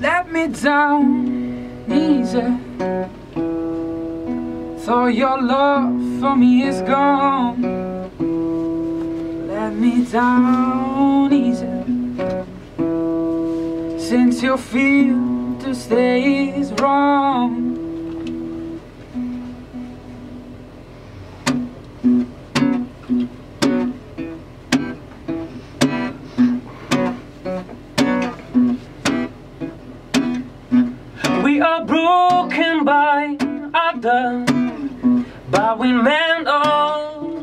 Let me down easy. So your love for me is gone. Let me down easy. Since you feel to stay is wrong. We but we mend ourselves.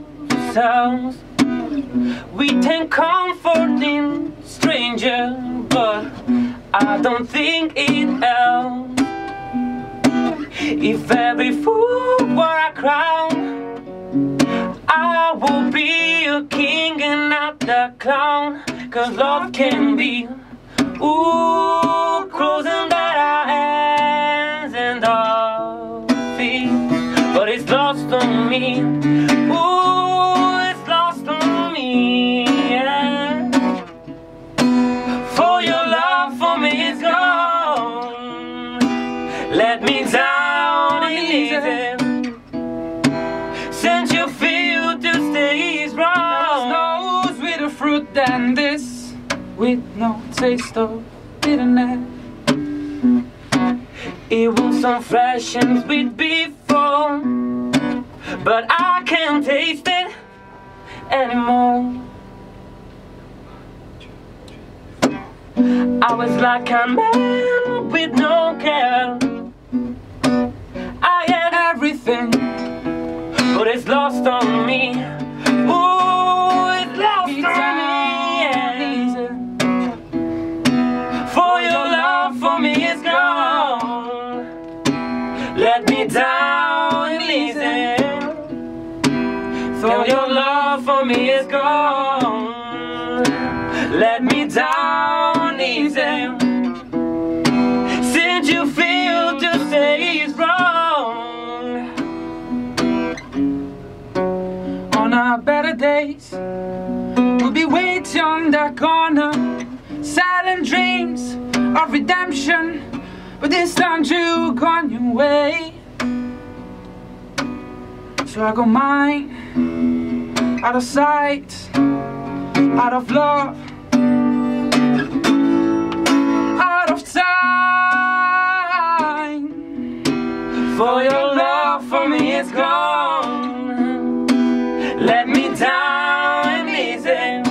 We take comfort in strangers, but I don't think it helps. If every fool were a crown, I would be a king and not a clown. Cause love can be, ooh, Let me down easy. Since you feel to stay is wrong. Snows with a fruit than this, with no taste of bitterness. It was some fresh and sweet before, but I can't taste it anymore. I was like a man with no care. I had Everything but it's lost on me. Ooh, it's lost be on me. yeah. easy. For your love for me is gone. Let me down easy. For your love for me is gone. Let me down easy. Since you feel to say it's wrong. On our better days, we'll be waiting on that corner. Silent dreams of redemption, but this time you gone your way. So I go mine, out of sight, out of love, out of time. For your love for me is gone. Let me down easy.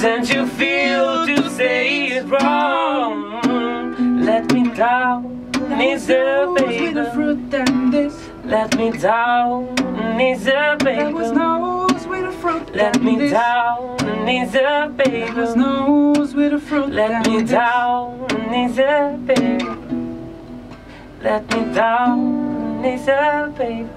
Since you feel to say it's wrong. Let me down With a baby. fruit than this, Let me down easy, there baby. was no sweeter fruit Let me this. down easy, There baby. was no sweeter fruit Let me this. down easy, baby. Let me down easy, baby.